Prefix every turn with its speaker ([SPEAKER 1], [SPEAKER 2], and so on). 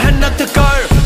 [SPEAKER 1] मेहनत कर